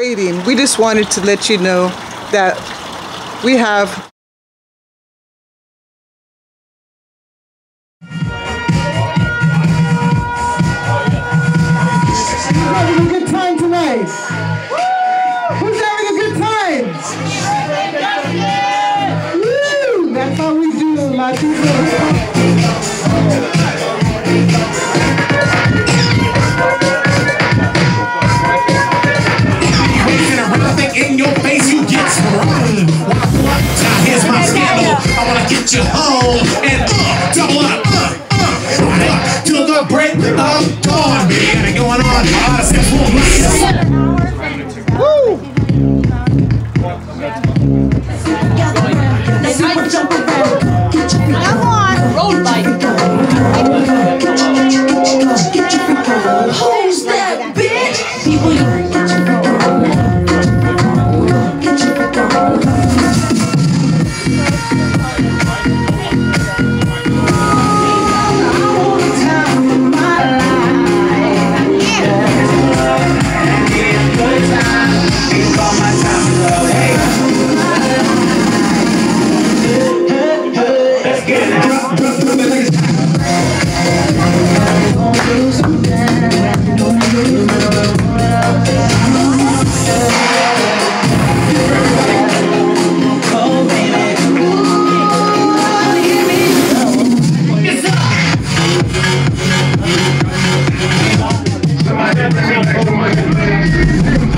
waiting. We just wanted to let you know that we have Who's having a good time tonight? Who's having a good time? That's how we do, in your face, you get sprung. Now here's my scandal. I wanna get you home and uh, double up,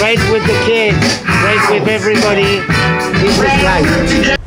right with the kids, right with everybody. This is life.